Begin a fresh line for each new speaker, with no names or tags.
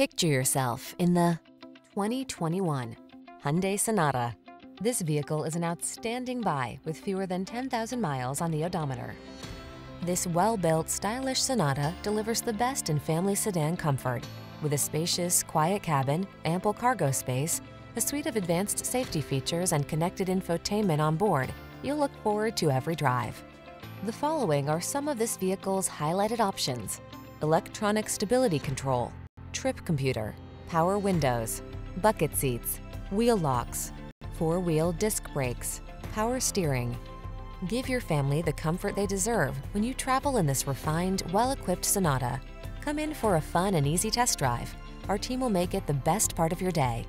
Picture yourself in the 2021 Hyundai Sonata. This vehicle is an outstanding buy with fewer than 10,000 miles on the odometer. This well-built, stylish Sonata delivers the best in family sedan comfort with a spacious, quiet cabin, ample cargo space, a suite of advanced safety features, and connected infotainment on board. You'll look forward to every drive. The following are some of this vehicle's highlighted options. Electronic stability control, trip computer, power windows, bucket seats, wheel locks, four-wheel disc brakes, power steering. Give your family the comfort they deserve when you travel in this refined, well-equipped Sonata. Come in for a fun and easy test drive. Our team will make it the best part of your day.